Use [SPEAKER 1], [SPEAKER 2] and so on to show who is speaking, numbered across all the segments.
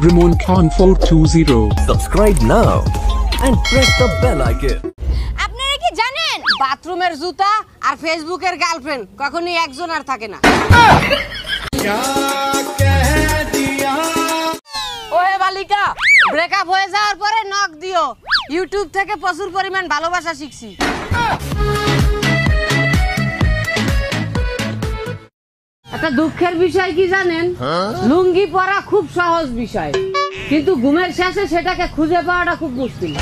[SPEAKER 1] Ramon Khan 420.
[SPEAKER 2] Subscribe now and press the bell icon.
[SPEAKER 3] আপনারা কি জানেন বাথরুমের জুতা আর ফেসবুকের গার্লফ্রেন্ড কখনোই একজন আর থাকে না ওহে বালিকা ব্রেকআপ হয়ে যাওয়ার পরে নক দিও ইউটিউব থেকে প্রচুর পরিমাণ ভালোবাসা শিখছি একটা দুঃখের বিষয় কি জানেন? লুঙ্গি পরা খুব সহজ বিষয়। কিন্তু ঘুমের শেষে সেটাকে খুঁজে পাওয়াটা খুব মুশকিল।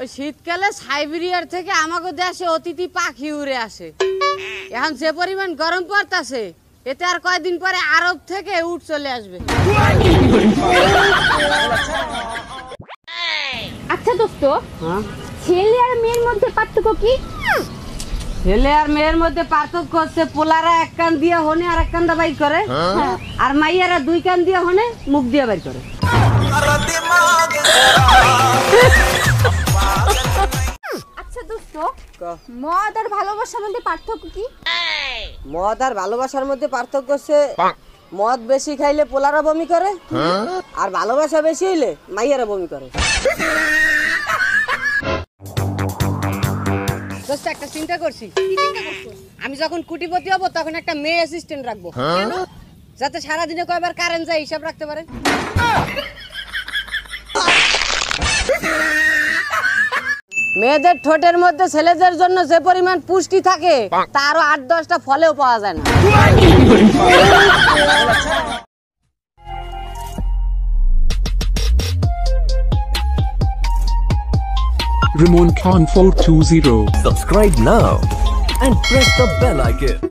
[SPEAKER 3] ওই শীতকালে সাইবেরিয়ার থেকে আমাকে দেশে অতিথি পাখি উড়ে আসে। এখন যে পরিমাণ গরম পড়তাছে এতে আর কয়দিন পরে আরব থেকে উঠ চলে আসবে।
[SPEAKER 4] আচ্ছা দোস্ত ছেলে আর মেয়ের মধ্যে পার্থক্য কি?
[SPEAKER 3] ছেলে আর মেয়ের মধ্যে পার্থক্য হচ্ছে পোলারা এক কান দিয়ে হনে আর এক কান দা বাইর করে। আর মাইয়ারা দুই কান দিয়ে হনে মুখ দিয়ে বাইর করে।
[SPEAKER 4] আচ্ছা দোস্ত মদ আর ভালোবাসার মধ্যে পার্থক্য কি?
[SPEAKER 3] মদ আর ভালোবাসার মধ্যে পার্থক্য হচ্ছে মদ বেশি খাইলে পোলারা বমি করে আর ভালোবাসা বেশি হইলে মাইয়ারা বমি করে। দোস্ত একটা চিন্তা করছি। আমি যখন কুটিপতি হব তখন একটা মেয়ে অ্যাসিস্ট্যান্ট রাখব। যাতে সারাদিনে কয়বার কারেন্ট যায় হিসাব রাখতে পারে মেয়েদের ঠোঁটের মধ্যে ছেলেদের জন্য যে পরিমাণ পুষ্টি থাকে তারও আট দশটা ফলেও পাওয়া যায় না।
[SPEAKER 1] Ramon Khan 420.
[SPEAKER 2] Subscribe now and press the bell icon.